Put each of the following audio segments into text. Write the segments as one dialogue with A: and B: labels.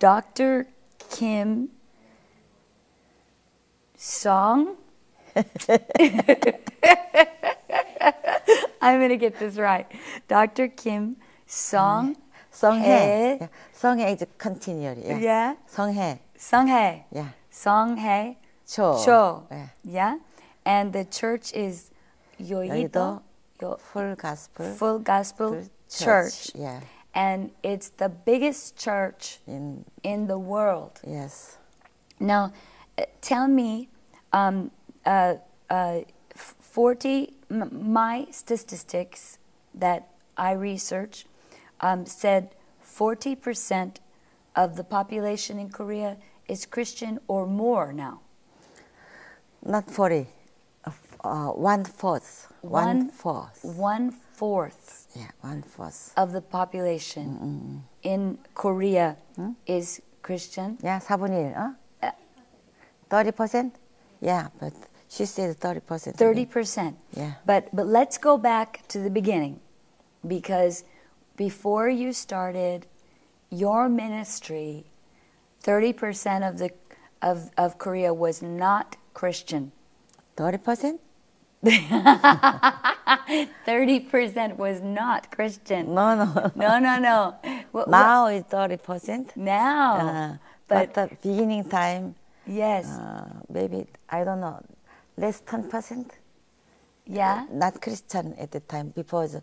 A: Dr. Kim Song. I'm going to get this right. Dr. Kim Song.
B: 성해.
A: 해.
B: Yeah. 성해 is continually. Yeah.
A: Yeah.
B: 성해.
A: Songhae.
B: Yeah.
A: Songhae
B: 초.
A: Cho.
B: Yeah.
A: Yeah. And the church is Yoido
B: 여의도
A: Yo-
B: Full Gospel
A: Full Gospel
B: Full
A: Church.
B: Yeah.
A: And it's the biggest church
B: In
A: in the world.
B: yes.
A: Now, uh, tell me, um, uh, uh, 40, m- my statistics that I research um, said 40% of the population in Korea is Christian or more now.
B: Not forty. Uh, one fourth. One
A: One-
B: fourth.
A: One fourth fourth
B: yeah, one fourth
A: of the population mm -hmm. in Korea hmm? is Christian.
B: Yeah, 4분의 1. Huh? 30%? Yeah, but she said 30%.
A: 30%.
B: Yeah.
A: But but let's go back to the beginning because before you started your ministry 30% of the of of Korea was not Christian.
B: 30%?
A: 30% was not Christian.
B: No, no.
A: No, no, no. What- what-
B: now it's thirty percent.
A: now.
B: Uh,
A: but
B: but the beginning time,
A: yes.
B: uh, maybe I don't know, less ten percent.
A: yeah.
B: Not Christian at the time because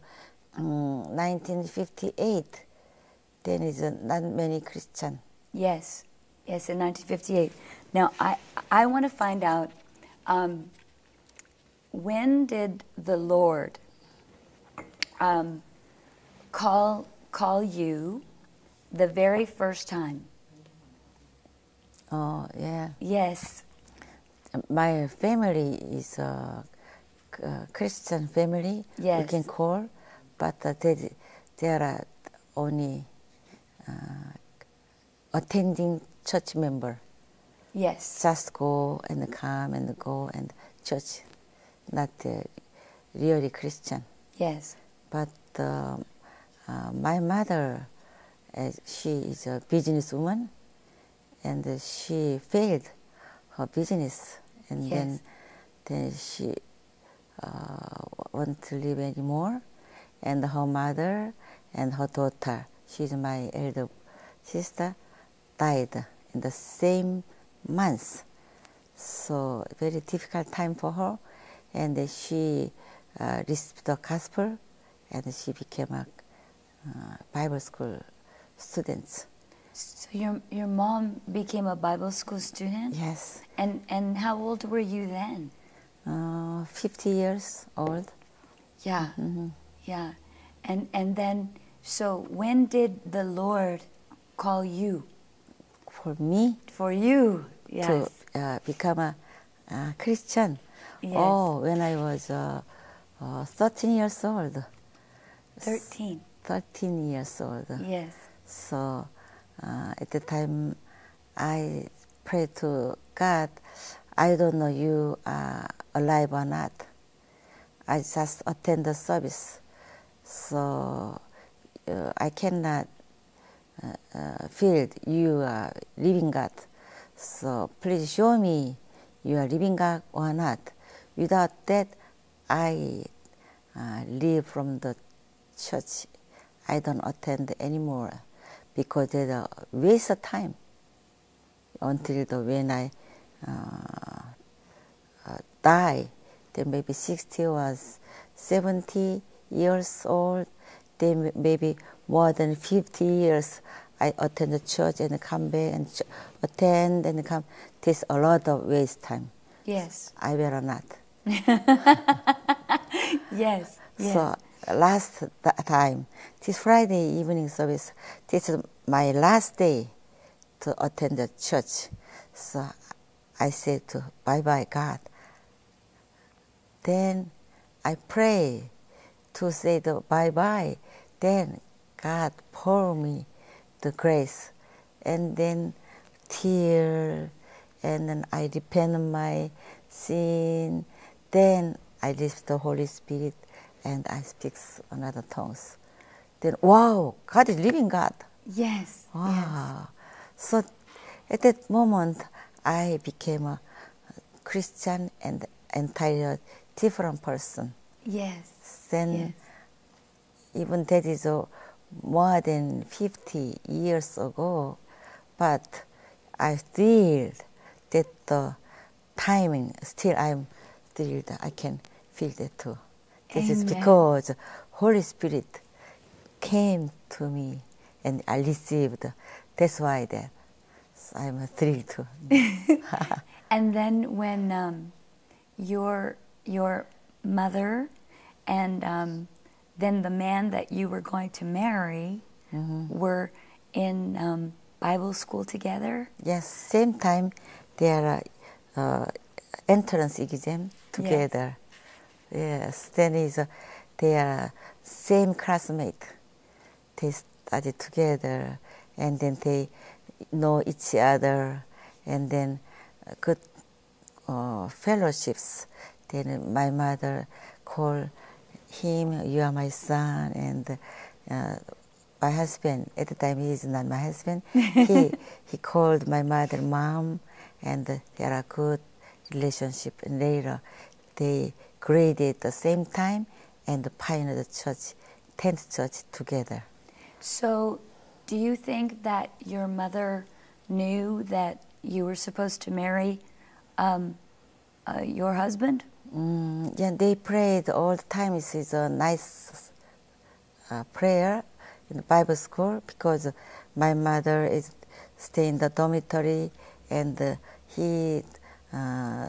B: um, 1958. Then is uh, not many Christian.
A: Yes, yes, in 1958. Now, I I want to find out um, when did the Lord um, call call you the very first time?
B: Oh yeah.
A: Yes,
B: My family is a uh, Christian family.
A: Yes.
B: We can call, but uh, they, there are only uh, attending church member.
A: yes,
B: Just go and come and go and church, not uh, really Christian.
A: yes,
B: But um, uh, my mother, uh, she is a businesswoman, and uh, she failed her business, and
A: Yes.
B: then then she uh, want to live anymore, and her mother and her daughter, she's my elder sister, died in the same month. So very difficult time for her, and she uh, received the gospel, and she became a uh, Bible school student.
A: So your your mom became a Bible school student,
B: Yes,
A: and and how old were you then?
B: uh, 50 years old.
A: Yeah,
B: Mhm.
A: yeah, and and then so when did the Lord call you
B: For me
A: for you?
B: to
A: Yes,
B: uh, become a, a Christian.
A: Yes.
B: Oh, when I was uh, uh, 13 years old.
A: thirteen.
B: 13 years old.
A: Yes.
B: So uh, at the time, I prayed to God. I don't know you are alive or not. I just attend the service, so uh, I cannot uh, uh, feel you are living God. So please show me you are living God or not. Without that, I uh, leave from the church. I don't attend anymore because it's a waste of time until the when I uh, uh, die. Then maybe 60 or 70 years old. Then maybe more than 50 years. I attend the church and come back and ch- attend and come. This a lot of waste time.
A: Yes.
B: I better not.
A: Yes. Yes.
B: So last time, this Friday evening service, this is my last day to attend the church. So I said to bye bye God. Then I pray to say the bye bye. Then God pour me the grace, and then tear, and then I repent my sin. Then I receive the Holy Spirit, and I speak another tongues. Then wow, God is living God.
A: yes. Yes.
B: So at that moment, I became a Christian and entirely different person.
A: Yes.
B: Then
A: yes.
B: even that is uh, more than 50 years ago, but I feel that the timing, still I'm I can feel that too. This is
A: Amen.
B: because Holy Spirit came to me and I received. That's why that I'm thrilled too.
A: And then when um, your your mother and um, then the man that you were going to marry were in um, Bible school together.
B: Yes, same time there are uh, entrance exam together. Yes, then is uh, they are same classmate. They study together, and then they know each other, and then uh, good uh, fellowships. Then my mother call him, "You are my son," and uh, my husband at the time he is not my husband. he he called my mother mom, and there are good relationship. And later, they graded at the same time and pioneered the church, tent church together.
A: So, do you think that your mother knew that you were supposed to marry um, uh, your husband?
B: Mm, yeah, they prayed all the time. It is a nice uh, prayer in the Bible school because my mother is stay in the dormitory and uh, he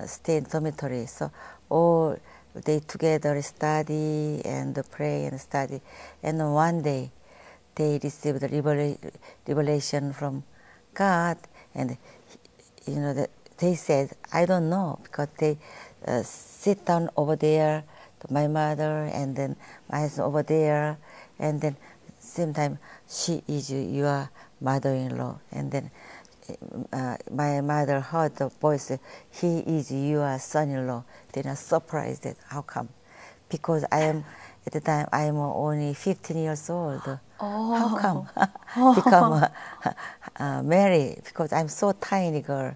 B: stay in dormitory. So all they together study and pray and study. And one day they received the revelation from God, and you know they said, "I don't know," because they uh, sit down over there, to my mother, and then my husband over there, and then same time she is your mother-in-law, and then uh, my mother heard the voice, he is your son-in-law. Then I surprised that how come? Because I am at the time I am only 15 years old. How come become uh, uh, married? Because I'm so tiny girl.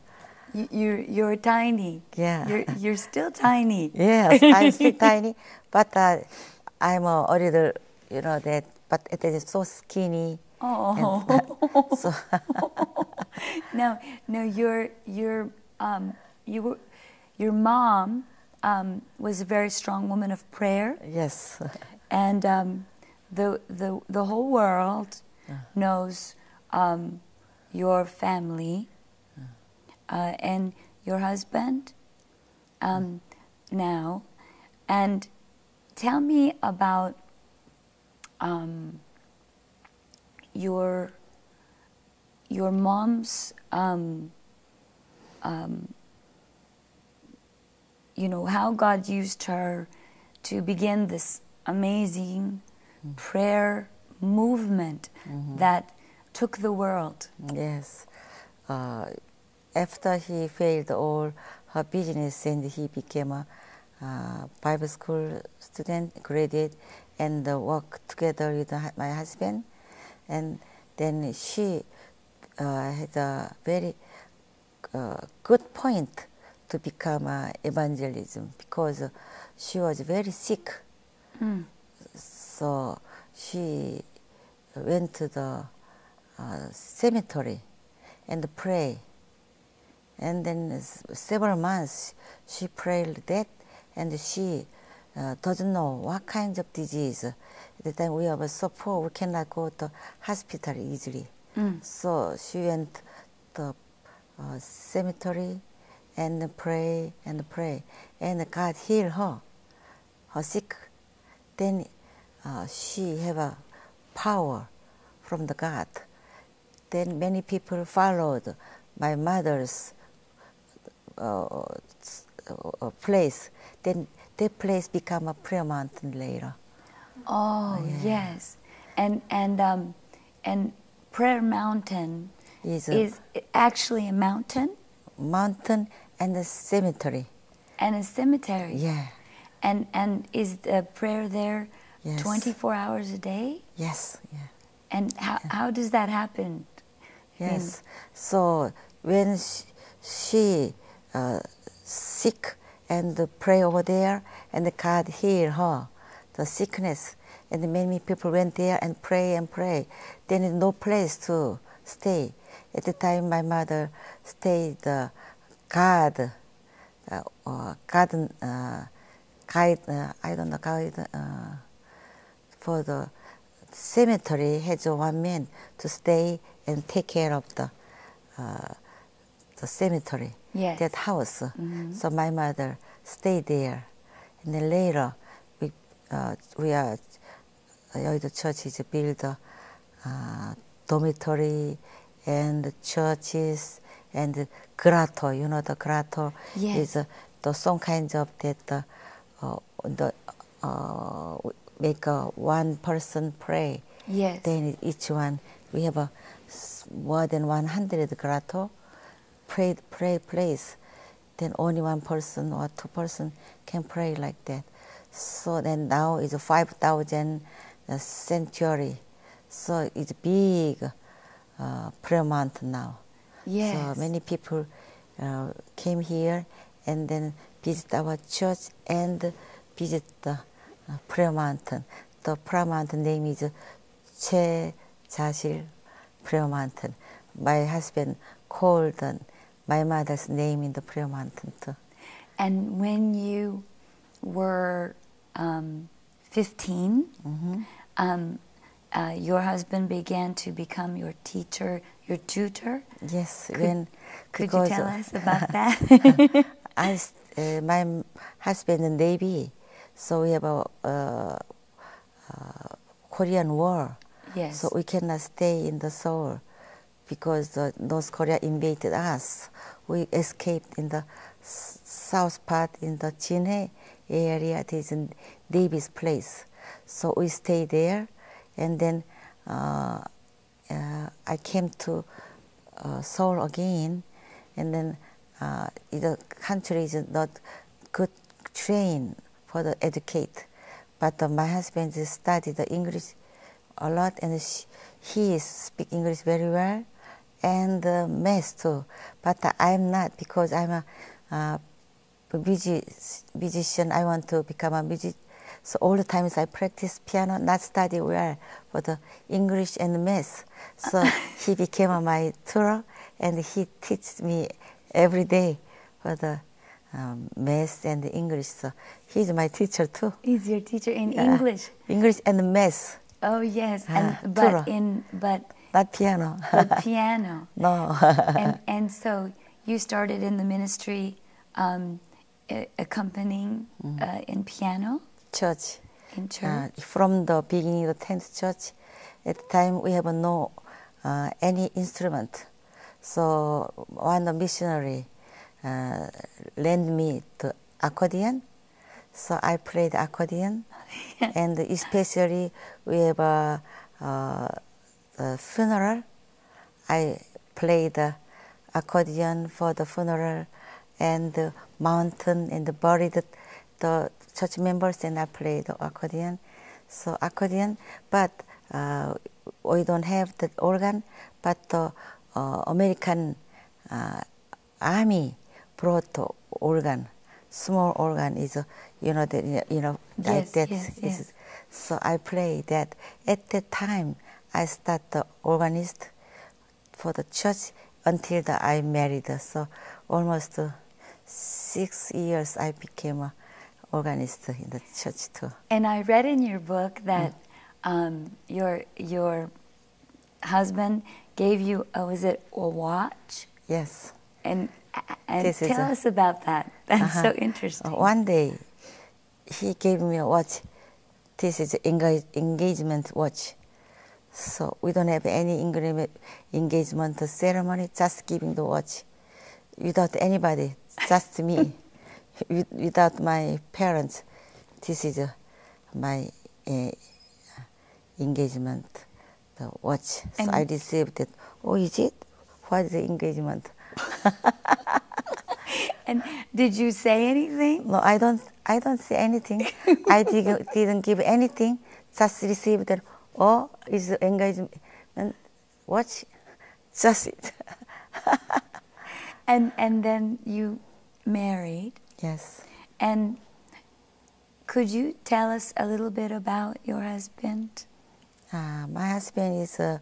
A: You, you're you're tiny.
B: Yeah.
A: You're you're still tiny.
B: Yes, I'm still tiny, but uh, I'm a little, you know that. But it is so skinny.
A: Oh.
B: And, so
A: no, no, your your um you were your mom um, was a very strong woman of prayer,
B: yes,
A: and um, the the the whole world knows um, your family uh, and your husband um, now, and tell me about um, your your mom's um, um, you know how God used her to begin this amazing prayer movement that took the world.
B: yes. Uh, after he failed all her business and he became a uh, Bible school student, graduate, and uh, worked together with my husband. And then she uh, had a very uh, good point to become uh, evangelism because she was very sick. So she went to the uh, cemetery and pray. And then several months she prayed that, and she uh, doesn't know what kind of disease. The time we were so poor, we cannot go to hospital easily. So she went to uh, cemetery and pray and pray, and God healed her, her sick. Then uh, she have a power from the God. Then many people followed my mother's uh, uh, place. Then that place become a prayer mountain later.
A: Oh yes, and and um, and Prayer Mountain
B: Is a
A: is actually a mountain
B: mountain and a cemetery.
A: and a cemetery.
B: Yeah.
A: And and is the prayer there
B: Yes.
A: twenty four hours a day?
B: Yes. Yeah.
A: And how how does that happen?
B: Yes. So when she, she uh, sick and pray over there, and the God heal her, the sickness, and many people went there and pray and pray. Then no place to stay. At the time, my mother stayed uh, God, uh, uh, garden, uh, guide, uh, I don't know, guide, uh, for the cemetery has one man to stay and take care of the uh, the cemetery,
A: Yes.
B: that house. So my mother stayed there, and then later uh, we are uh, the church is built a uh, dormitory and churches and grotto. You know the grotto
A: Yes.
B: is uh, the some kinds of that uh, uh, the uh, make uh, one person pray.
A: Yes.
B: Then each one we have a more than 100 grotto pray pray place. Then only one person or two person can pray like that. So then now is 5,000 uh, century. So it's big uh, prayer month now.
A: Yes.
B: So many people uh, came here and then visit our church and visit the uh, prayer mountain. The prayer mountain name is Choi Jashil Prayer Mountain. My husband called my mother's name in the prayer mountain too.
A: And when you were um, 15,
B: Mm-hmm.
A: um, uh, your husband began to become your teacher, your tutor.
B: Yes,
A: Could,
B: when
A: could you tell us about that?
B: I, uh, my husband in Navy, so we have a uh, uh, Korean War.
A: yes.
B: So we cannot stay in the Seoul because North Korea invaded us. We escaped in the s- south part in the Jinhae area. It is in Navy's place. So we stayed there, and then uh, uh, I came to uh, Seoul again, and then uh, the country is not good train for the educate, but uh, my husband studied the English a lot, and she, he speak English very well, and uh, math too. But I'm not because I'm a uh, music, musician. I want to become a music. So all the times I practice piano, not study well for the English and math. So he became my tutor, and he teaches me every day for the um, math and English. So he's my teacher too.
A: He's your teacher in
B: Yeah.
A: English.
B: English and math,
A: Oh yes, and but
B: tutor.
A: in but
B: not piano.
A: but piano.
B: no.
A: and and so you started in the ministry, um, accompanying uh, in piano
B: church.
A: in
B: Uh,
A: church.
B: from the beginning of the tent church, at the time we have no uh, any instrument. So one the missionary uh, lent me the accordion. So I played accordion, and especially we have a, uh, a funeral. I played the accordion for the funeral and the mountain and the buried the, the church members and I played the accordion. So accordion, but uh, we don't have the organ, but the uh, American uh, army brought the organ. Small organ is, uh, you know, the, you know, like that.
A: yes, yes.
B: So I play that. At that time, I start the organist for the church until the, I married. So almost uh, six years I became a organist in the church too.
A: And I read in your book that
B: Mm.
A: um, your your husband gave you a was it a watch
B: Yes.
A: and and
B: This
A: tell
B: a-
A: us about that. That's
B: Uh-huh.
A: so interesting.
B: Uh, one day, he gave me a watch. This is engage, engagement watch. So we don't have any engagement, engagement ceremony, just giving the watch. Without anybody, just me. With- Without my parents, this is uh, my uh, engagement, the watch. So I received it. Oh, is it? What is the engagement?
A: And did you say anything?
B: No, I don't. I don't say anything. I didn't, didn't give anything. Just received it. Oh, is the engagement watch? just it.
A: And and then you married.
B: yes.
A: And could you tell us a little bit about your husband?
B: Uh, my husband is uh,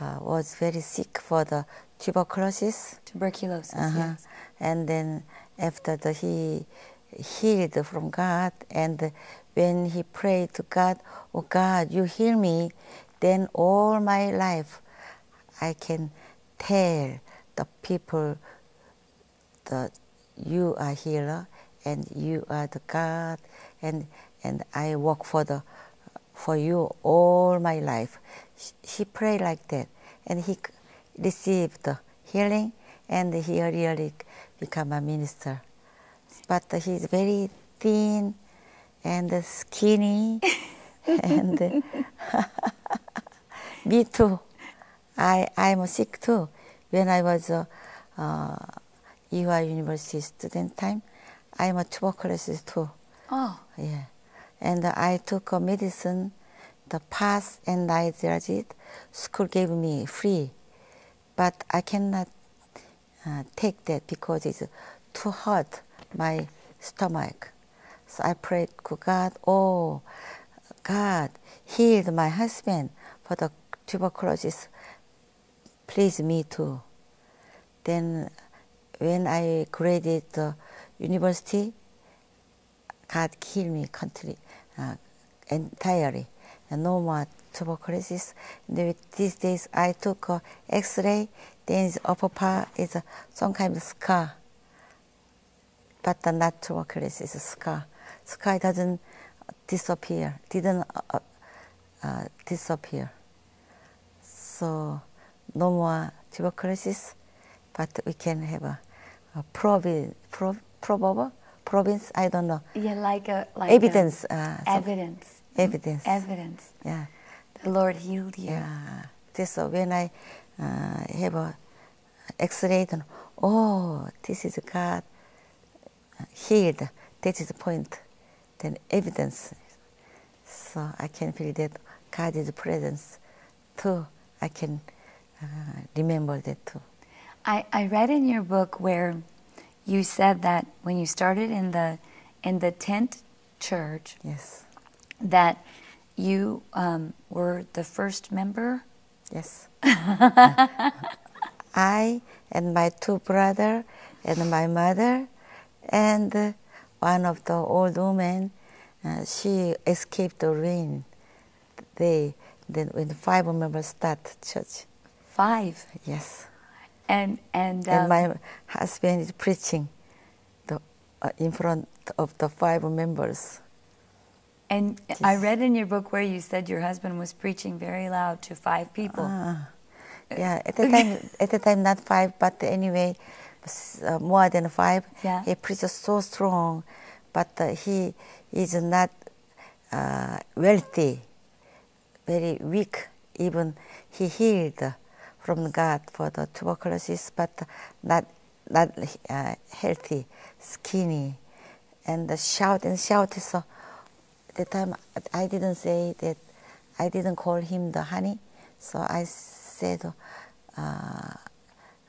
B: uh, was very sick for the tuberculosis.
A: Tuberculosis.
B: Uh-huh.
A: Yes.
B: And then after the, he healed from God, and when he prayed to God, "Oh God, you heal me," then all my life I can tell the people that you are healer and you are the God, and and I work for the for you all my life. He prayed like that, and he received healing, and he really become a minister. But he's very thin and skinny, and me too. I I'm sick too. When I was a uh, Ewha University student time, I'm a tuberculosis too.
A: Oh,
B: Yeah, and I took a medicine, the PAS and Nydrazid. School gave me free, but I cannot uh, take that because it's too hot my stomach. So I prayed to God, oh God, healed my husband for the tuberculosis. Please me too. Then when I graded the university, God healed me country, uh, entirely. And no more tuberculosis. And these days, I took X-ray. Then the upper part is uh, some kind of scar, but the not tuberculosis scar. Scar doesn't disappear. Didn't uh, uh, disappear. So no more tuberculosis, but we can have a, a provi- pro- probable province. I don't know
A: yeah, like a like a-
B: evidence. uh, some-
A: evidence.
B: evidence.
A: Evidence.
B: yeah.
A: The Lord healed you.
B: Yeah. This uh, when I uh, have a X-ray, then oh, this is God healed. That is the point. Then evidence. So I can feel that God is presence too. I can uh, remember that too.
A: I, I read in your book where you said that when you started in the in the tent church
B: Yes.
A: that you um, were the first member.
B: Yes. I and my two brother and my mother and one of the old women, uh, she escaped the rain. They then when five members start church.
A: Five.
B: Yes.
A: And and,
B: and
A: um,
B: my husband is preaching the, uh, in front of the five members.
A: and I read in your book where you said your husband was preaching very loud to five people.
B: Ah, yeah, at the time, at the time, not five, but anyway, uh, more than five.
A: Yeah.
B: He preaches so strong, but uh, he is not uh, wealthy, very weak. Even he healed from God for the tuberculosis, but not not uh, healthy, skinny, and uh, shout and shout. So the time I didn't say that I didn't call him the honey, so I said, uh,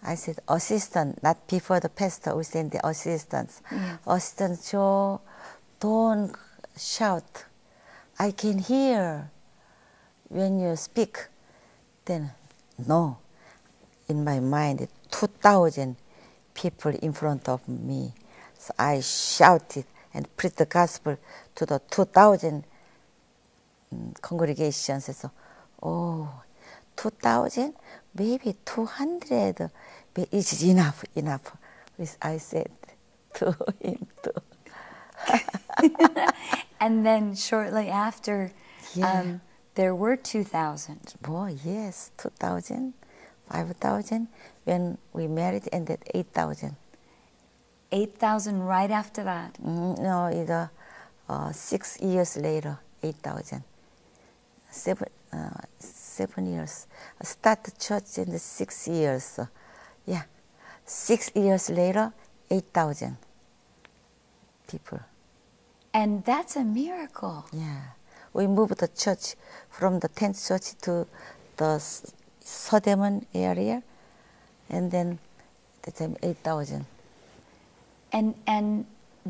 B: I said assistant, not before the pastor. We said the assistants.
A: Yes.
B: Assistant Cho, don't shout. I can hear when you speak. Then no, in my mind, two thousand people in front of me. So I shouted and preached the gospel to the 2,000 mm, congregations. So, oh, 2,000? Maybe 200. But it's enough, enough. Which I said to him too.
A: And then shortly after,
B: Yeah.
A: um, there were 2,000.
B: Boy, yes, 2,000, 5,000. When we married, and then 8,000.
A: 8,000 right after that.
B: Mm, no, it's uh, uh, six years later, 8,000. Seven, uh, seven years. I started the church in the six years. uh, yeah. Six years later, 8,000 people.
A: And that's a miracle.
B: Yeah. We moved the church from the tent church to the S- area. and then the time 8,000.
A: And and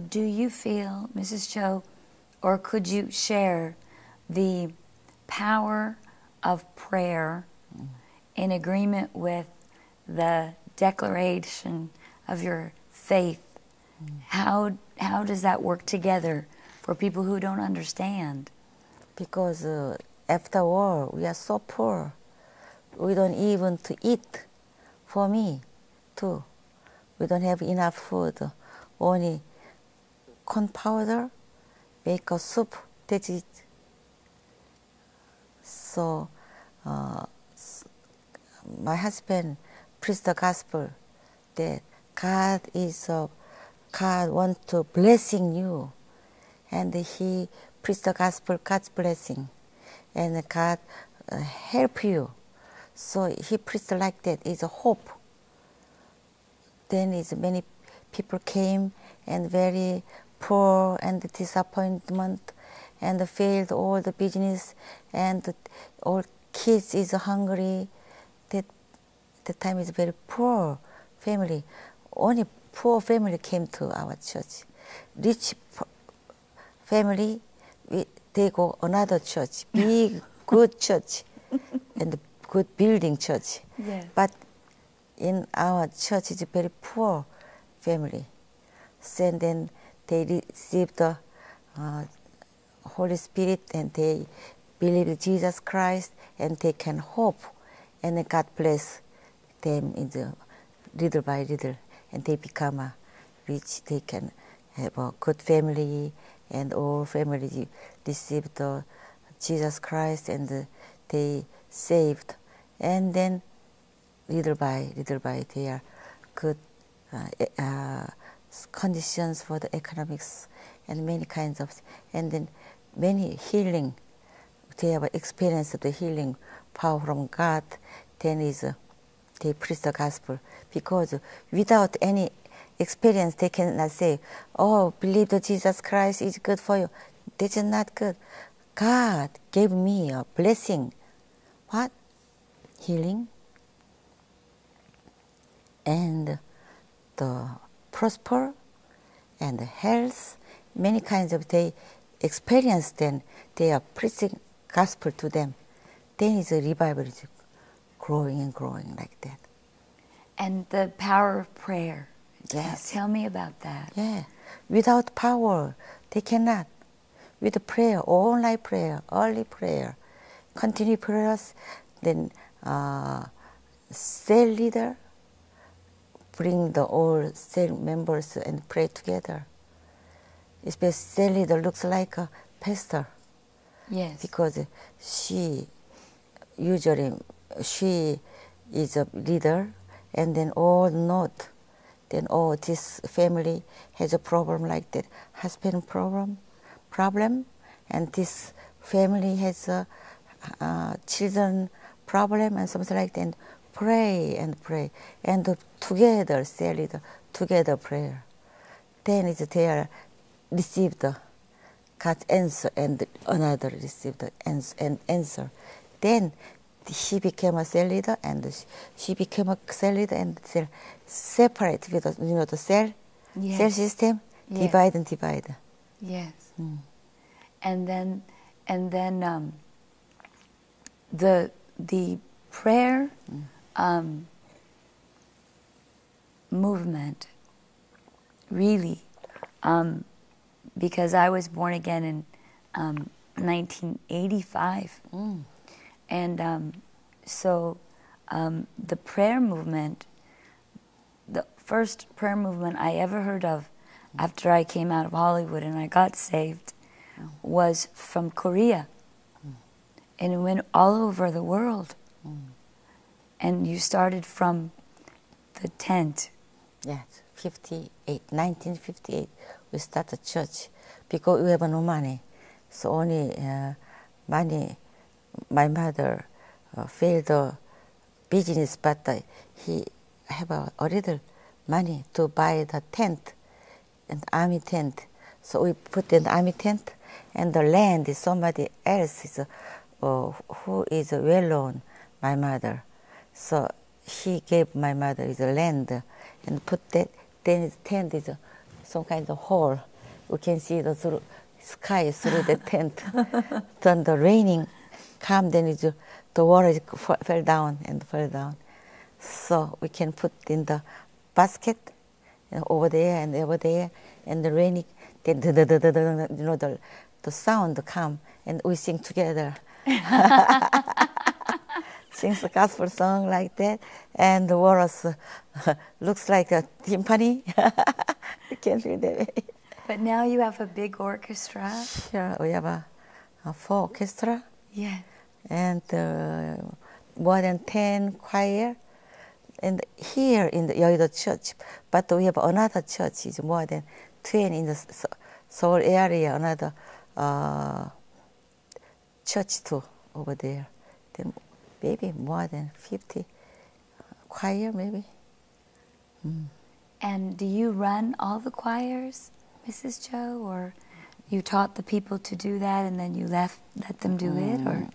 A: do you feel, Mrs. Cho, or could you share the power of prayer in agreement with the declaration of your faith? How how does that work together for people who don't understand?
B: Because uh, after war, we are so poor. We don't even to eat. For me, too, we don't have enough food. Only corn powder, make a soup. That's it. So, uh, my husband preached the gospel that God is a God wants to blessing you, and he preached the gospel, God's blessing, and God uh, help you. So he preached like that. It's a hope. Then is many people came and very poor and disappointment and failed all the business and all kids is hungry. That the time is very poor family. Only poor family came to our church. Rich family, we, they go another church, big good church, and good building church.
A: Yes.
B: But in our church is very poor family. So and then they receive the uh, Holy Spirit and they believe in Jesus Christ and they can hope and God bless them in the little by little and they become a rich. They can have a good family and all family receive the Jesus Christ and they saved. And then little by little by they are good uh, uh, conditions for the economics and many kinds of and then many healing. They have experienced the healing power from God. Then is uh, they preach the gospel. Because without any experience they cannot say oh believe that Jesus Christ is good for you. This is not good. God gave me a blessing what healing and the prosper and the health, many kinds of they experience then they are preaching gospel to them. Then is a revival is growing and growing like that.
A: And the power of prayer.
B: Yes.
A: Tell me about that.
B: Yeah. Without power, they cannot. With prayer, all night prayer, early prayer, continue prayers, then uh, cell leader, bring the all cell members and pray together. Especially cell leader looks like a pastor
A: Yes.
B: because she usually she is a leader and then all not then oh this family has a problem like that husband problem problem and this family has a uh, children problem and something like that and pray and pray and together say it together prayer then it's there received God's answer and another received the answer. Then she became a cell leader and she- she became a cell leader and cell separate with the, you know the cell
A: Yes.
B: cell system
A: Yes.
B: divide and divide.
A: Yes.
B: Mm.
A: And then, and then um, the the prayer um, movement really, um, because I was born again in um, 1985,
B: Mm.
A: and um, so um, the prayer movement, the first prayer movement I ever heard of after I came out of Hollywood and I got saved was from Korea. And it went all over the world. And you started from the tent.
B: Yes, 58, 1958, we started church because we have no money. So only uh, money, my mother uh, failed the business, but uh, he have a, a little money to buy the tent, an army tent. So we put in the army tent, and the land is somebody else's. is, who is well known, my mother. So he gave my mother a land and put that then his tent is some kind of hole. We can see the through, sky through the tent. then the raining come, then it, the water fell down and fell down. So we can put in the basket over there and over there, and the raining, then the, the, the, the, the, you know the the sound come, and we sing together. Sings the gospel song like that, and the chorus uh, looks like a timpani. you can feel that.
A: But now you have a big orchestra.
B: Here we have a, a full orchestra
A: Yes.
B: and uh, more than 10 choir. And here in the Yeouido church, but we have another church, is more than 20 in the Seoul area, another uh, church too over there. Then maybe more than 50 choir, maybe.
A: And do you run all the choirs, Mrs. Cho, or you taught the people to do that and then you left, let them do it, or?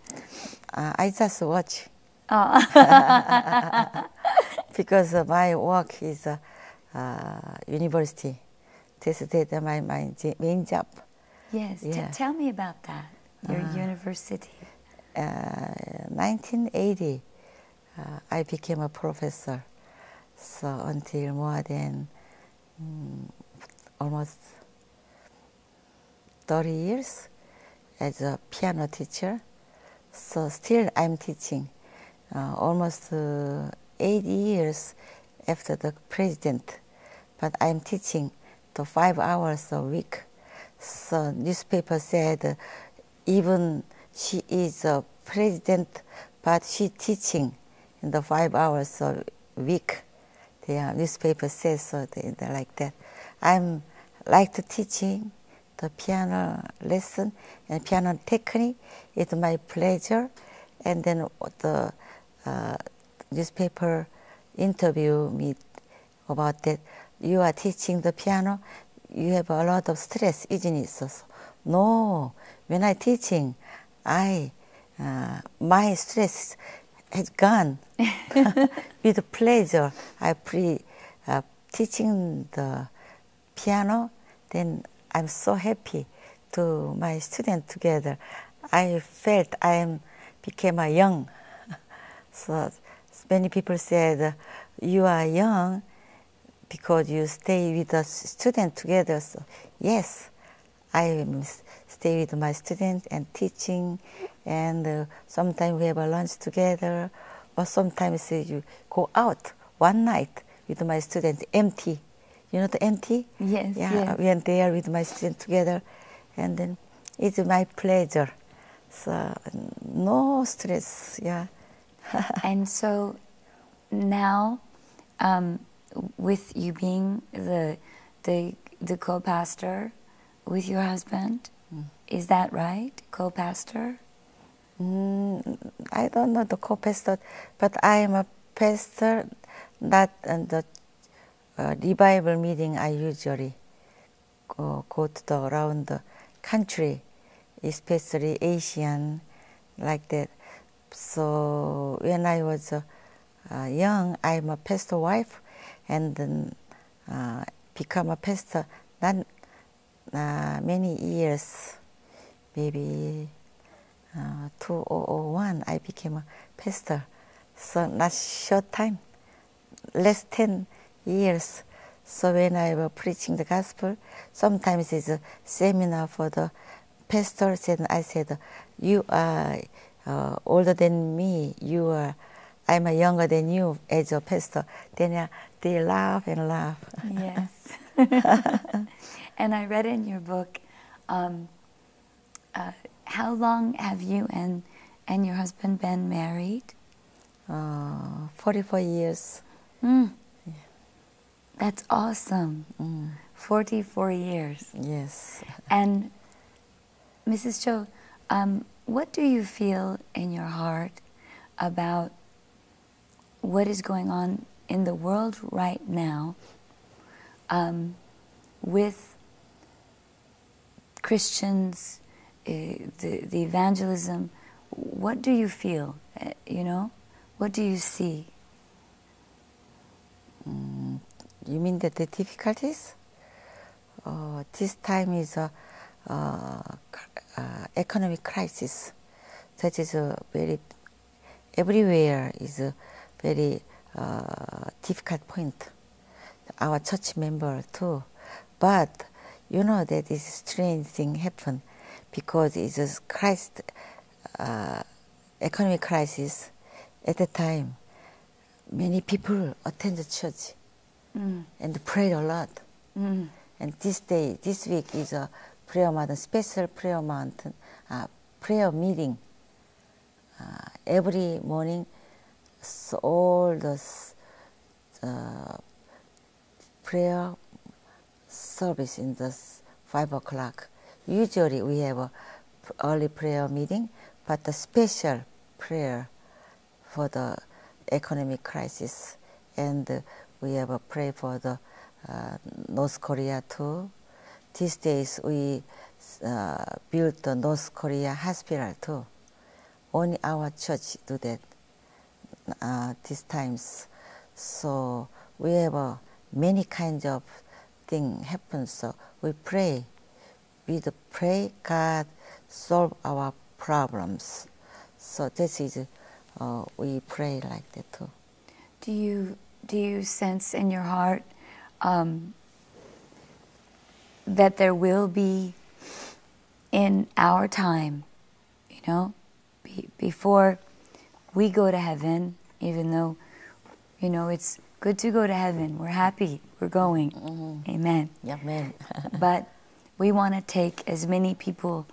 B: Uh, I just watch
A: Oh.
B: because uh, my work is uh, uh, university. This is my, my main job.
A: yes. T-
B: Yeah.
A: tell me about that. Your university.
B: Uh, 1980, uh, I became a professor. So until more than mm, almost 30 years as a piano teacher. So still I'm teaching. Uh, almost uh, eight years after the president, but I'm teaching the five hours a week. So newspaper said uh, even she is a president, but she teaching in the five hours a week. The uh, newspaper says so they, like that. I'm like to teaching the piano lesson and piano technique. It's my pleasure, and then the uh, newspaper interview me about that. You are teaching the piano. You have a lot of stress, isn't it? So, so, no, when I teaching, I uh, my stress has gone with pleasure. I pre uh, teaching the piano. Then I'm so happy to my student together. I felt I am became a young. So many people said you are young because you stay with the student together. So yes, I stay with my students and teaching, and uh, sometimes we have a lunch together, or sometimes uh, you go out one night with my students empty. You know the empty?
A: Yes,
B: Yeah,
A: yes.
B: we went there with my student together, and then it's my pleasure. So no stress. Yeah.
A: and so now, um, with you being the the the co-pastor with your husband, is that right? Co-pastor.
B: Mm, I don't know the co-pastor, but I am a pastor. Not in the uh, revival meeting. I usually go, go to the around the country, especially Asian, like that. So when I was uh, uh, young, I'm a pastor wife, and then uh, become a pastor. Not uh, many years, maybe uh, 2001, I became a pastor. So not short time, less 10 years. So when I was preaching the gospel, sometimes it's a seminar for the pastors, and I said, "You are uh, older than me. You are, I'm younger than you as a pastor." Then uh, they laugh and laugh.
A: Yes. and I read in your book, um, uh, how long have you and and your husband been married?
B: Uh, 44 years.
A: Mm. That's awesome.
B: Mm,
A: 44 years.
B: yes.
A: And Mrs. Cho, um, what do you feel in your heart about what is going on in the world right now um, with Christians, uh, the, the evangelism? What do you feel? Uh, you know, what do you see?
B: Mm, you mean that the difficulties? Uh, this time is a economic crisis. That is a very everywhere is a very uh, difficult point. Our church member too, but you know that this strange thing happened because it's a Christ uh, economic crisis at the time. Many people attend the church
A: Mm.
B: and pray a lot.
A: Mm.
B: And this day, this week is a prayer mountain, special prayer mountain, uh, prayer meeting. Uh, every morning, so all the uh, prayer service in the five o'clock. Usually we have a early prayer meeting, but the special prayer for the economic crisis, and we have a prayer for the uh, North Korea too. These days we uh, built the North Korea hospital too. Only our church do that uh, these times. So we have uh, many kinds of thing happen. So we pray. We pray God solve our problems. So this is uh, we pray like that too.
A: Do you do you sense in your heart um, that there will be in our time, you know, be, before we go to heaven, even though, you know, it's good to go to heaven. We're happy. We're going. Amen.
B: Amen.
A: but we want to take as many people,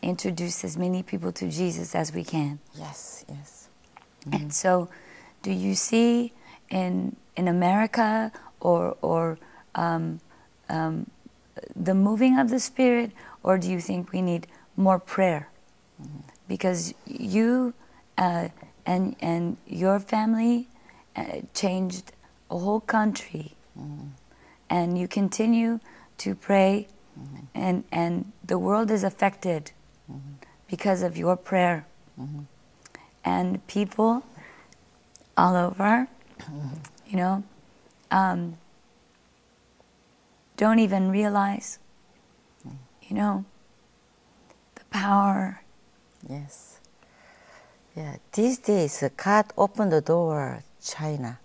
A: introduce as many people to Jesus as we can.
B: yes, yes.
A: And so, do you see in in America or or um, um, the moving of the Spirit, or do you think we need more prayer? Because you uh, and and your family uh, changed a whole country, and you continue to pray, and and the world is affected because of your prayer and people all over, you know, um, don't even realize, you know, the power.
B: Yes. Yeah, these days God opened the door China.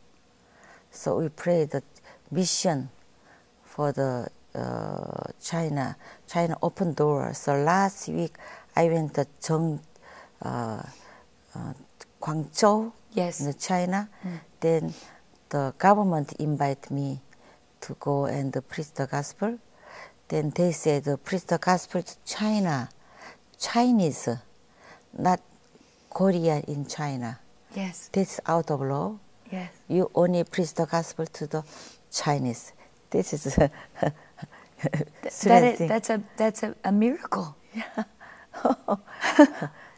B: So we pray the mission for the uh, China. China Open door. So last week I went to Zheng, uh, uh, Guangzhou
A: Yes.
B: in China. Then the government invited me to go and preach the gospel. Then they said, preach the gospel to China, Chinese, not Korea in China.
A: Yes.
B: That's out of law.
A: Yes.
B: You only preach the gospel to the Chinese. This is a
A: That
B: strange
A: that's a that's a, a miracle.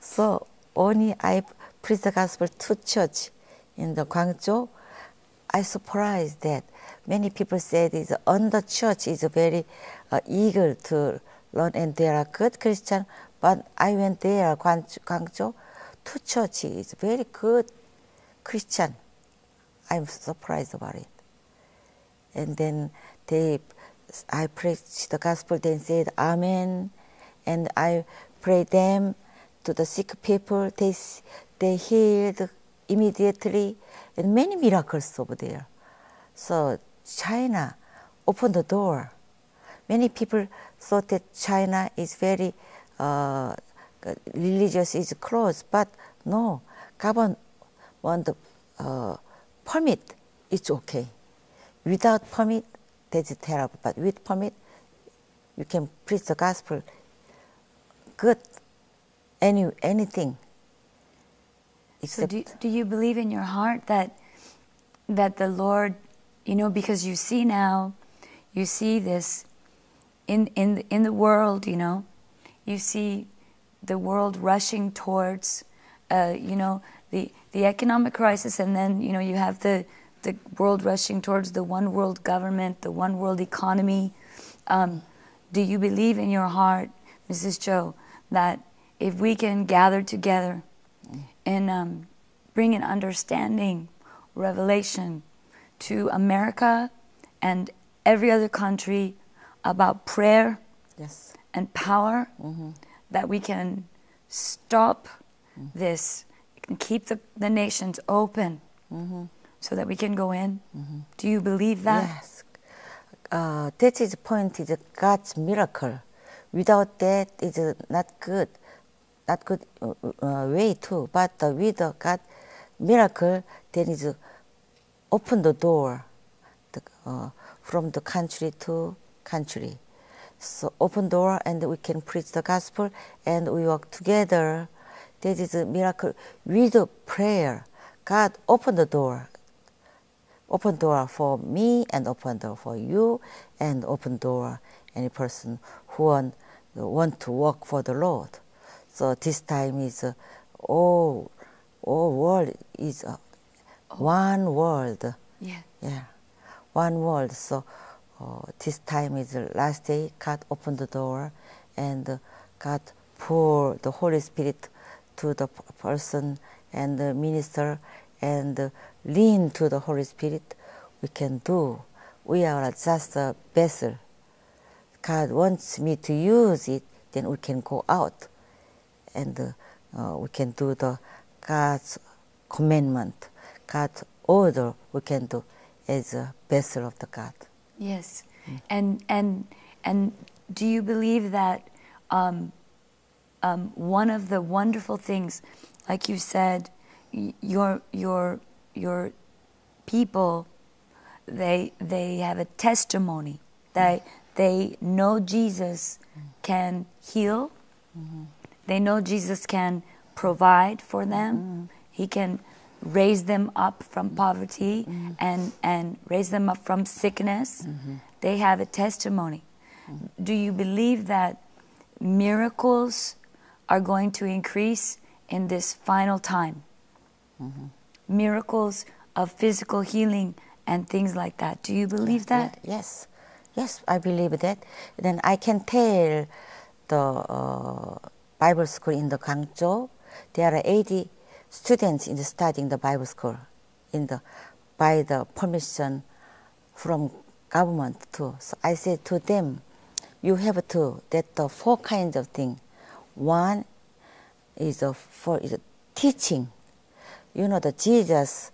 B: So only I preach the gospel to church in the Guangzhou. I surprised that many people said is on the church is very uh, eager to learn and they are good Christian. But I went there Guangzhou, Guangzhou to church is very good Christian. I'm surprised about it. And then they, I preached the gospel. Then said Amen, and I prayed them to the sick people. They they healed immediately, and many miracles over there. So China opened the door. Many people thought that China is very uh, religious, is closed, but no, government want the uh, permit, it's okay. Without permit, that's terrible. But with permit, you can preach the gospel. Good, any anything.
A: So do, do you believe in your heart that that the Lord, you know, because you see now, you see this in in in the world, you know, you see the world rushing towards, uh, you know, the the economic crisis, and then you know you have the the world rushing towards the one world government, the one world economy. Um, do you believe in your heart, Mrs. Cho, that if we can gather together and um, bring an understanding, revelation to America and every other country about prayer
B: Yes.
A: and power that we can stop this and keep the, the nations open so that we can go in. Do you believe that?
B: Yes. Uh, that is the point is God's miracle. Without that, it's not good, not good uh, uh, way too. But uh, with the God miracle, then is open the door the, uh, from the country to country. So open door, and we can preach the gospel, and we work together. That is a miracle with prayer. God open the door open door for me and open door for you and open door any person who want, want to work for the Lord. So this time is uh, all, all world is uh, one world.
A: Yeah.
B: Yeah, one world. So uh, this time is the last day. God opened the door, and uh, God pour the Holy Spirit to the person and the minister, and lean to the Holy Spirit. We can do. We are just a vessel. God wants me to use it, then we can go out, and uh, we can do the God's commandment, God's order. We can do as a vessel of the God.
A: Yes, and and and do you believe that um, um, one of the wonderful things, like you said, your your your people, they they have a testimony. They they know Jesus can heal. They know Jesus can provide for them. He can raise them up from poverty and, and raise them up from sickness. They have a testimony. Do you believe that miracles are going to increase in this final time? Miracles of physical healing and things like that. Do you believe that?
B: Yes, yes, I believe that. Then I can tell the uh, Bible school in the Guangzhou. There are 80 students in the studying the Bible school in the by the permission from government too. So I said to them, you have to that the four kinds of thing. One is a for is a teaching. You know the Jesus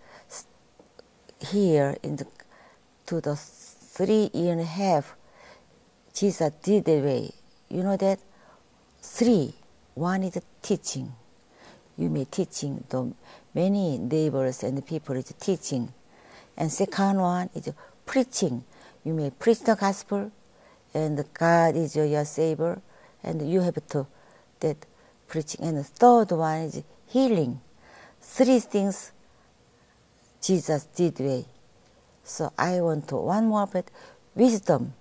B: here in the to the three year and a half, Jesus did the way. You know that three. One is teaching. You may teaching the many neighbors and people is teaching, and second one is preaching. You may preach the gospel, and God is your savior, and you have to that preaching. And the third one is healing. Three things Jesus did way. So I want to one more but wisdom.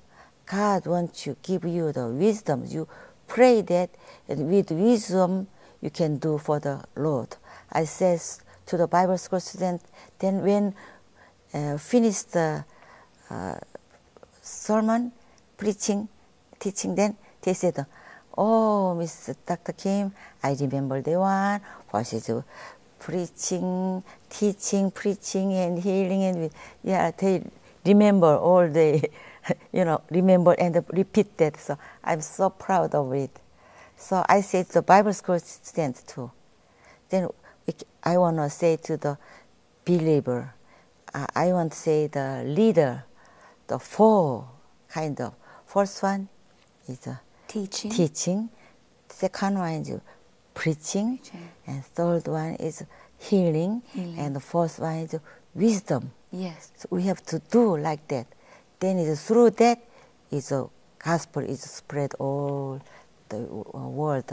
B: God wants to give you the wisdom. You pray that and with wisdom you can do for the Lord. I says to the Bible school student, then when uh, finish the uh, sermon, preaching, teaching, then they said, Oh, Miss Dr. Kim, I remember the one. Is preaching, teaching, preaching, and healing, and yeah, they remember all the, you know, remember and repeat that. So I'm so proud of it. So I say to the Bible school students too. Then I want to say to the believer, uh, I want to say the leader, the four kind of. First one is uh,
A: Teaching.
B: teaching. Second one is preaching. And third one is healing.
A: Healing.
B: And the fourth one is wisdom.
A: Yes.
B: So we have to do like that. Then it is through that is a gospel is spread all the uh, world.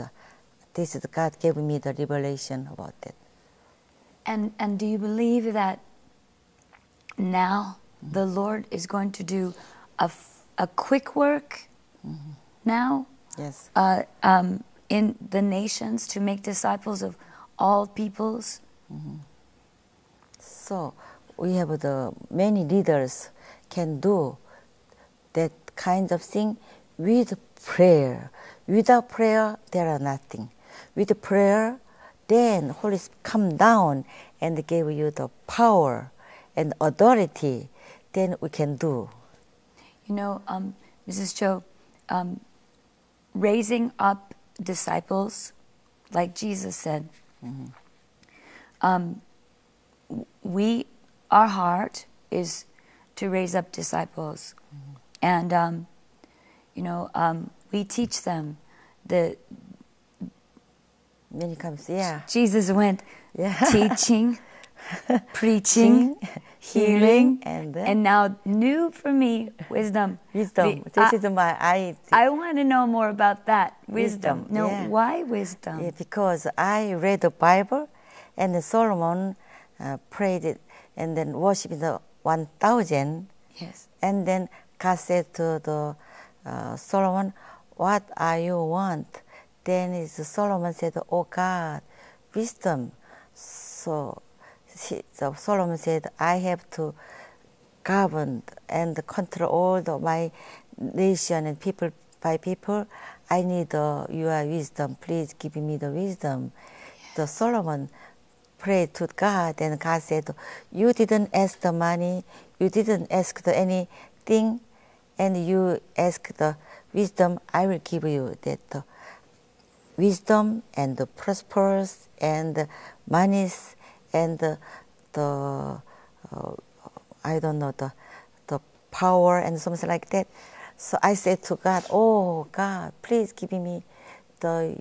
B: This is God gave me the revelation about that.
A: And and do you believe that now the Lord is going to do a, f- a quick work now
B: Yes.
A: uh, um, in the nations to make disciples of all peoples?
B: So we have the many leaders can do that kind of thing with prayer. Without prayer, there are nothing. With prayer, then Holy Spirit come down and give you the power and authority, then we can do.
A: You know, um, Mrs. Cho, um, raising up disciples, like Jesus said, um, we, our heart is to raise up disciples. And, um, you know, um, we teach them the,
B: Many comes, yeah,
A: Jesus went
B: yeah.
A: teaching, preaching, healing,
B: and then
A: and now new for me, wisdom.
B: wisdom. This
A: I-
B: is my I.
A: I want to know more about that wisdom.
B: Wisdom,
A: no,
B: yeah.
A: why wisdom?
B: Yeah, because I read the Bible, and Solomon uh, prayed it, and then worshiped the one thousand,
A: Yes.
B: and then God said to the uh, Solomon, "What are you want?" Then is Solomon said, "Oh God, wisdom." So, so Solomon said, "I have to govern and control all the, my nation and people by people. I need uh, your wisdom. Please give me the wisdom." The Solomon prayed to God, and God said, "You didn't ask the money. You didn't ask the anything, and you ask the wisdom. I will give you that." uh, wisdom and the prosperous and monies and the, the uh, I don't know the the power and something like that. So I said to God, "Oh God, please give me the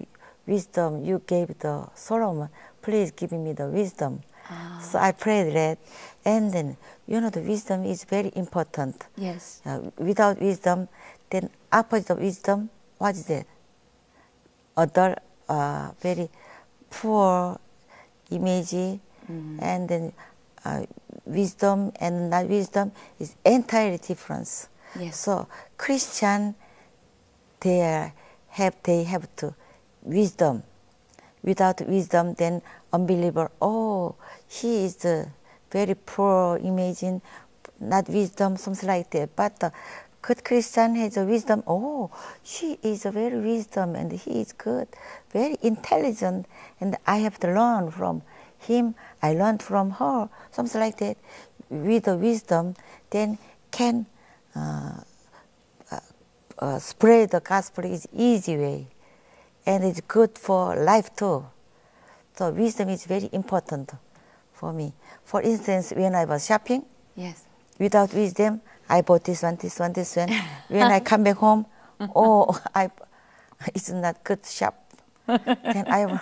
B: wisdom you gave the Solomon. Please give me the wisdom." So I prayed that, and then you know the wisdom is very important.
A: Yes.
B: Uh, without wisdom, then opposite of wisdom, what is that? Other uh, very poor image, and then uh, wisdom and not wisdom is entirely difference.
A: Yes.
B: So Christian, they are, have they have to wisdom. Without wisdom, then unbeliever. Oh, he is uh, very poor. Imagine not wisdom, something like that. But the good Christian has a wisdom. Oh, she is a very wisdom, and he is good, very intelligent, and I have to learn from him. I learned from her, something like that. With the wisdom, then can uh, uh, uh, spread the gospel is easy way, and it's good for life too. So wisdom is very important for me. For instance, when I was shopping,
A: Yes.
B: without wisdom, I bought this one, this one, this one. when I come back home, oh, I, it's not good shop. then I,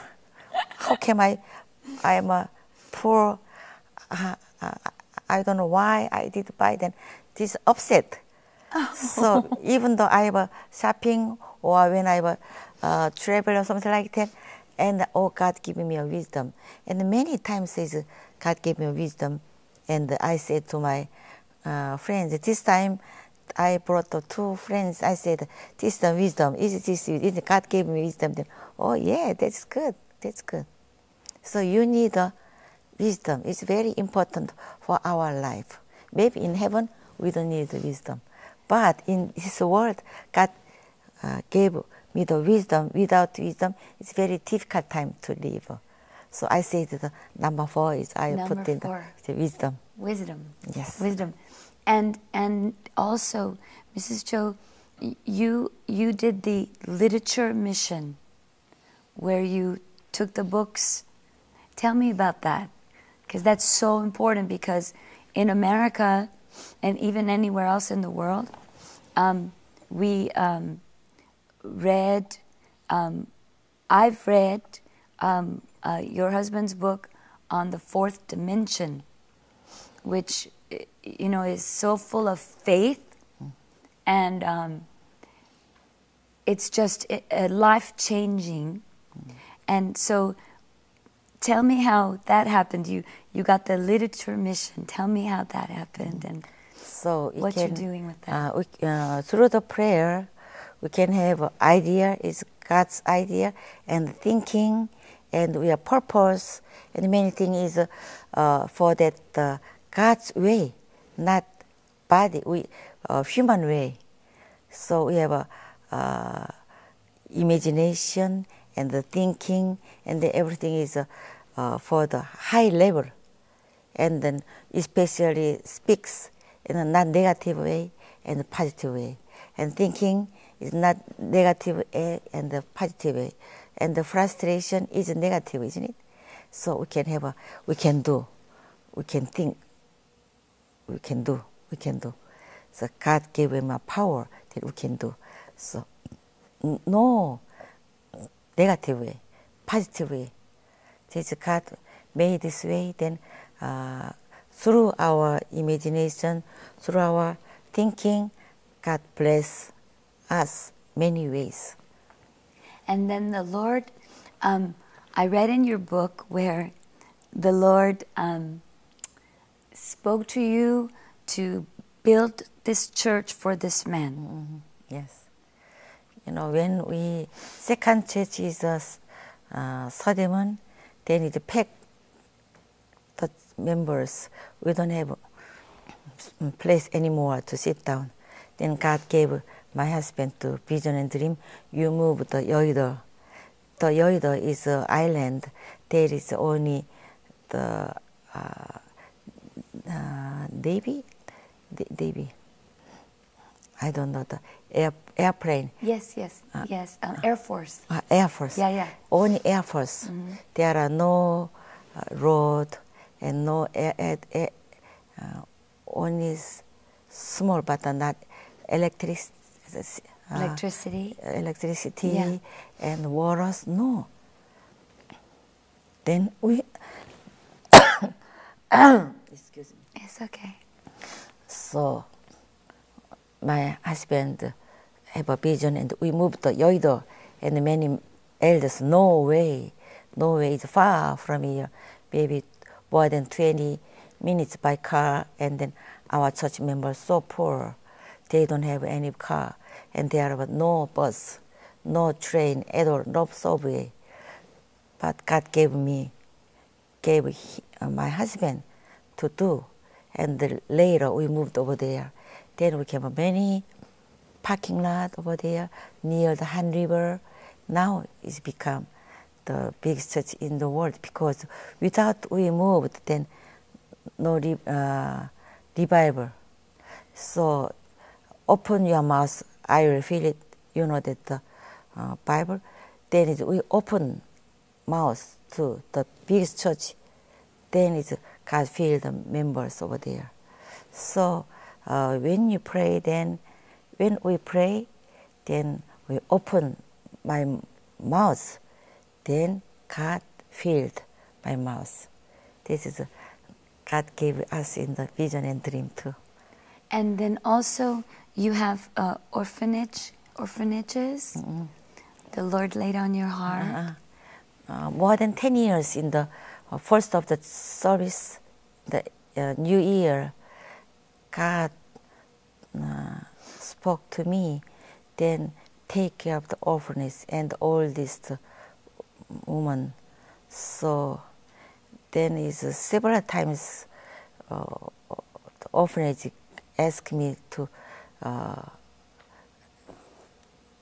B: how can I, I'm a poor, uh, uh, I don't know why I did buy then. This upset. So even though I was shopping or when I was uh, travel or something like that, and oh God give me a wisdom. And many times is God gave me a wisdom, and I said to my uh, friends, this time I brought the two friends. I said, this is the wisdom. Is this is God gave me wisdom? Then, oh yeah, that's good. That's good. So you need a wisdom. It's very important for our life. Maybe in heaven we don't need wisdom, but in this world, God uh, gave me the wisdom. Without wisdom, it's very difficult time to live. So I say that the number four is I
A: Number
B: put in the, the wisdom.
A: Wisdom.
B: Yes.
A: Wisdom. And and also, Mrs. Cho, you you did the literature mission where you took the books. Tell me about that. Because that's so important because in America and even anywhere else in the world, um, we um, read, um, I've read um, uh, your husband's book on the fourth dimension, which, you know, is so full of faith and um, it's just life changing. And so, tell me how that happened. You you got the literature mission. Tell me how that happened and
B: So
A: what
B: can,
A: you're doing with that.
B: Uh, we, uh, through the prayer, we can have an idea. It's God's idea and thinking, and we have purpose, and many things is uh, uh, for that uh, God's way, not body, we uh, human way. So we have a uh, imagination and the thinking, and the everything is uh, uh, for the high level. and then especially speaks in a not negative way and a positive way. And thinking is not negative way and a positive way. And the frustration is negative, isn't it? So we can have a, we can do, we can think, we can do, we can do. So God gave him a power that we can do. So no negative way, positive way. God made this way, then uh, through our imagination, through our thinking, God bless us many ways.
A: And then the Lord, um, I read in your book where the Lord um, spoke to you to build this church for this man.
B: Mm-hmm. Yes. You know, when we, second church is a uh, Seodaemun, then it packed the members. We don't have place anymore to sit down. Then God gave my husband to vision and dream. You move the Yoido. The Yoido is an island. There is only the uh, uh. I don't know the air, airplane.
A: Yes, yes, uh, yes. Um, Air Force.
B: Uh, Air Force.
A: Yeah, yeah.
B: Only Air Force. Mm-hmm. There are no uh, road and no air, air, air uh, only small but not electric,
A: electricity.
B: Electricity yeah. and waters. No. Then we. Excuse me.
A: It's okay.
B: So my husband have a vision and we moved to Yoido and many elders, no way, no way, it's far from here, maybe more than 20 minutes by car and then our church members so poor, they don't have any car and there are no bus, no train at all, no subway. But God gave me, gave uh, my husband to do and later we moved over there then we have many parking lot over there near the Han River. Now it's become the biggest church in the world because without we moved, then no uh, revival. So open your mouth, I will feel it. You know that the uh, Bible. Then it, we open mouth to the biggest church. Then it's God fill the members over there. So uh, when you pray, then when we pray, then we open my mouth, then God filled my mouth. This is God gave us in the vision and dream too.
A: And then also you have uh, orphanage orphanages. Mm-hmm. The Lord laid on your heart. Uh-huh.
B: Uh, more than ten years in the uh, first of the service, the uh, New Year, God uh, spoke to me, then take care of the orphanage and these uh, women. So then is uh, several times uh, the orphanage asked me to uh,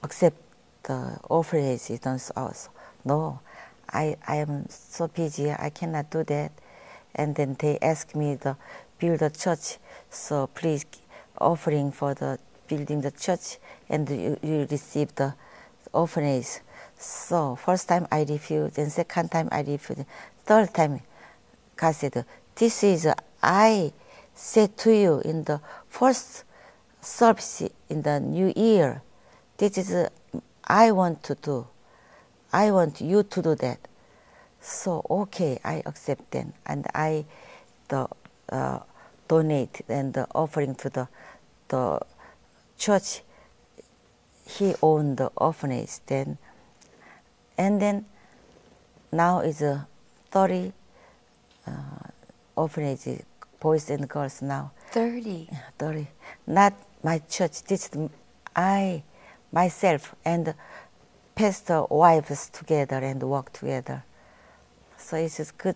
B: accept the orphanage. Don't also no, I I am so busy. I cannot do that. And then they asked me to build a church. So please offering for the building the church and you, you receive the orphanage. So first time I refused, and second time I refused. Third time, God said, "This is I said to you in the first service in the new year. This is I want to do. I want you to do that." So okay, I accept then, and I the uh, donate and the offering to the the church he owned the orphanage then. And then now is a 30 uh, orphanage boys and girls now.
A: 30
B: 30 not my church this i myself and pastor wives together and work together. So it's a good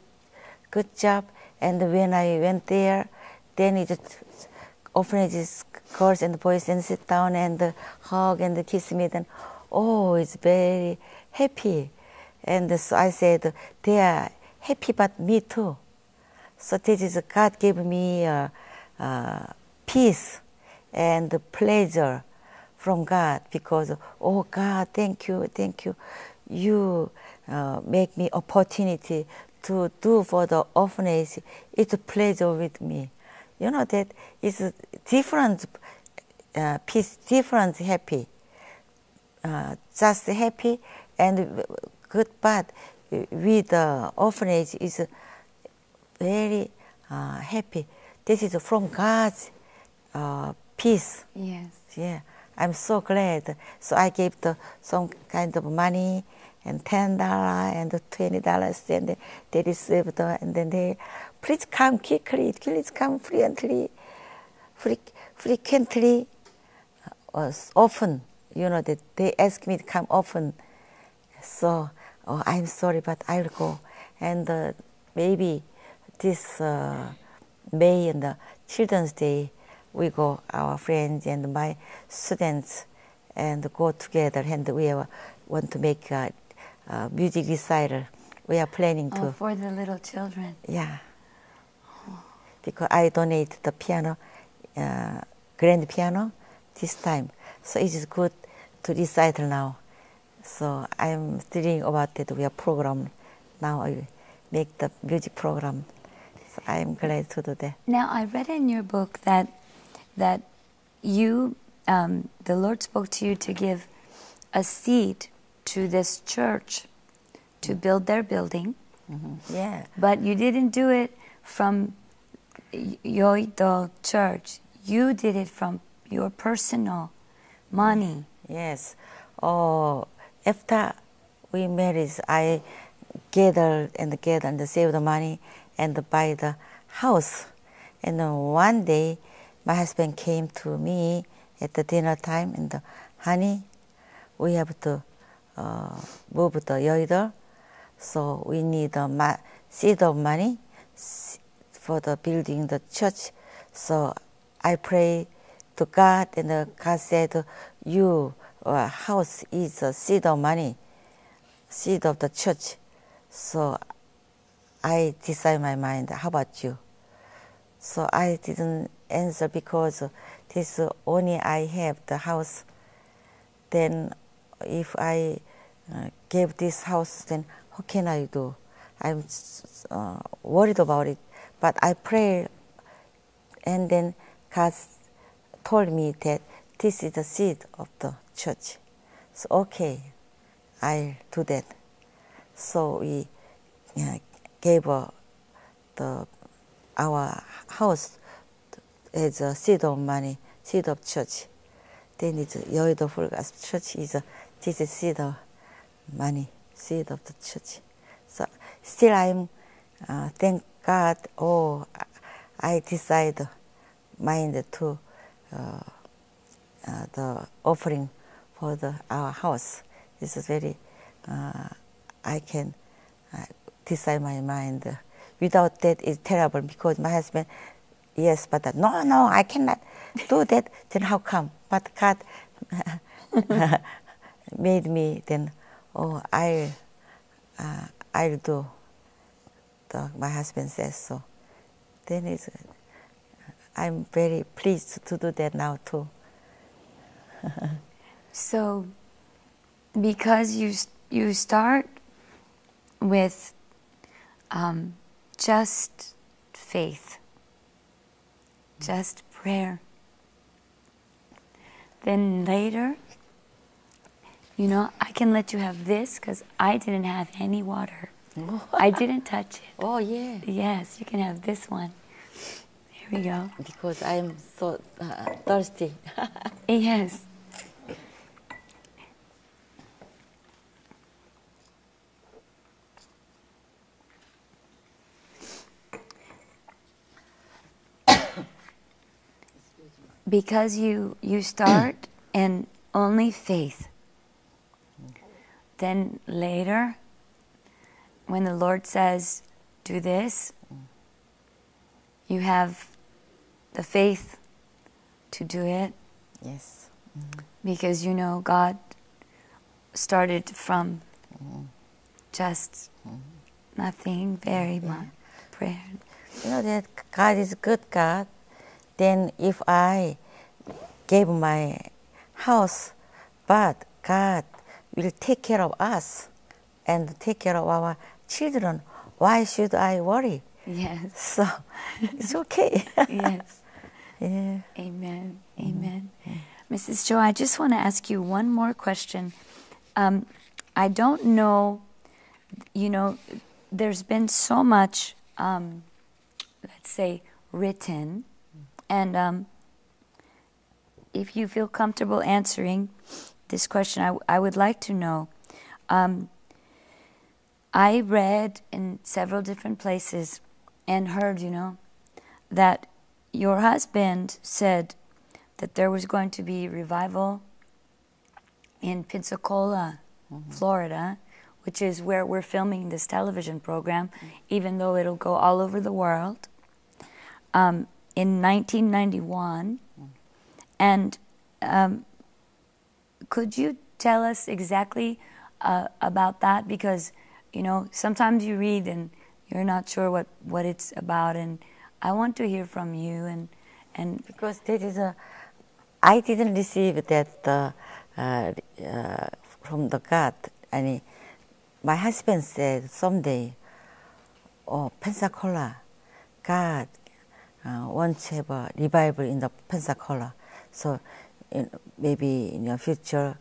B: good job. And when i went there then it orphanages girls and boys and sit down and hug and kiss me then oh it's very happy and so i said they are happy but me too So this is God gave me uh, uh, peace and pleasure from God because oh God, thank you, thank you, you uh, make me opportunity to do for the orphanage. It's a pleasure with me. You know that it's different uh, peace, different happy, uh, just happy and good, but with the orphanage is very uh, happy. This is from God's uh, peace.
A: Yes.
B: Yeah, I'm so glad. So I gave the some kind of money and ten dollar and twenty dollars, and they received, and then they, please come quickly, please come frequently, frequently, uh, often. You know that they ask me to come often. So oh, I'm sorry, but I'll go, and uh, maybe this uh, May and the Children's Day, we go, our friends and my students, and go together, and we want to make a, a music recital. We are planning to.
A: Oh, for the little children.
B: Yeah. Because I donate the piano, uh, grand piano, this time, so it is good to recital now. So I'm thinking about that. We are program now. I make the music program. So I'm glad to do that.
A: Now I read in your book that that you, um, the Lord spoke to you to give a seed to this church to build their building.
B: Mm-hmm. Yeah.
A: But you didn't do it from Yoido Church. You did it from your personal money.
B: Yes. Oh, after we married, I gathered and gathered and saved the money and buy the house. And one day, my husband came to me at the dinner time and the, honey, we have to uh, move the Yoido, so we need a ma- seed of money for the building the church. So I pray to God, and God said, "You uh, house is a seed of money, seed of the church." So I decide my mind. How about you? So I didn't answer because this only I have the house. Then, if I uh, gave this house, then what can I do? I'm uh, worried about it. But I pray, and then God told me that this is the seed of the church. So okay, I'll do that. So we uh, gave uh, the our house as a seed of money, seed of church. Then it's Yoido Full Gospel Church is a, this is seed of money, seed of the church. So still I'm uh, thank God. Oh, I decide mind to uh, uh, the offering for the our house. This is very uh, I can uh, decide my mind. Without that, it's terrible because my husband, yes, but no, no, I cannot do that. Then how come? But God made me then, oh, I, uh, I'll do. The, my husband says so. Then it's, I'm very pleased to do that now too.
A: so, because you you start with um, just faith, just prayer. Then later, you know, I can let you have this because I didn't have any water. I didn't touch it.
B: Oh, yeah.
A: Yes, you can have this one. Here we go.
B: Because I'm so uh, thirsty.
A: yes. because you you start in only faith then later when the lord says do this you have the faith to do it
B: yes mm-hmm.
A: because you know god started from mm-hmm. just mm-hmm. nothing very yeah. much prayer
B: you know that God is a good God. Then if I gave my house, but God will take care of us and take care of our children. Why should I worry?
A: Yes.
B: So it's okay.
A: yes.
B: yeah.
A: Amen. Amen. Mrs. Cho, I just want to ask you one more question. Um, I don't know, you know, there's been so much, um, let's say, written, and um, if you feel comfortable answering this question, I, I would like to know. Um, I read in several different places and heard, you know, that your husband said that there was going to be revival in Pensacola, Florida, which is where we're filming this television program, even though it'll go all over the world, um, in 1991. And um, could you tell us exactly uh, about that? Because, you know, sometimes you read and you're not sure what, what it's about, and I want to hear from you. And, and
B: Because that is a, I didn't receive that uh, uh, from the God. And my husband said someday, oh, Pensacola, God uh, wants to have a revival in the Pensacola. So in, maybe in the future,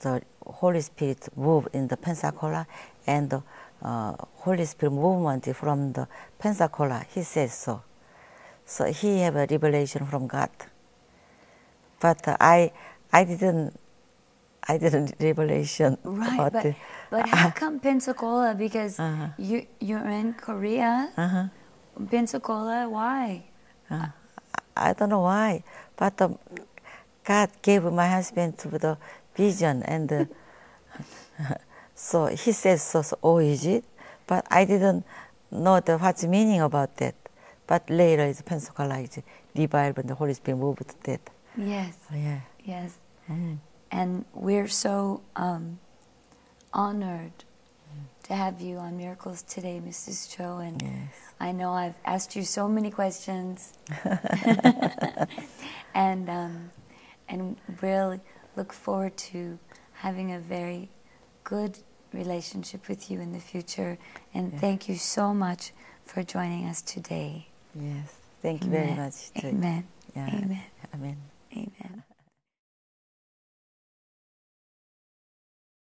B: the Holy Spirit move in the Pensacola and the uh, Holy Spirit movement from the Pensacola. He says so. So he have a revelation from God. But uh, I, I didn't, I didn't revelation
A: right, but,
B: the-
A: but how come Pensacola? Because
B: Uh-huh.
A: you, you're in Korea.
B: Uh-huh.
A: Pensacola, why?
B: Uh, I don't know why, but um, God gave my husband to the vision, and uh, so he says, so, so, oh, is it? But I didn't know the what's meaning about that. But later, it's Pensacola, it's revival, and the Holy Spirit moved to that.
A: Yes,
B: Oh, yeah.
A: yes.
B: Mm.
A: And we're so um, honored to have you on Miracles today, Mrs. Cho. And
B: Yes.
A: I know I've asked you so many questions, and um, and we'll look forward to having a very good relationship with you in the future. And thank you so much for joining us today.
B: Yes. Thank you very much. too.
A: Amen.
B: Yeah.
A: Amen.
B: Amen.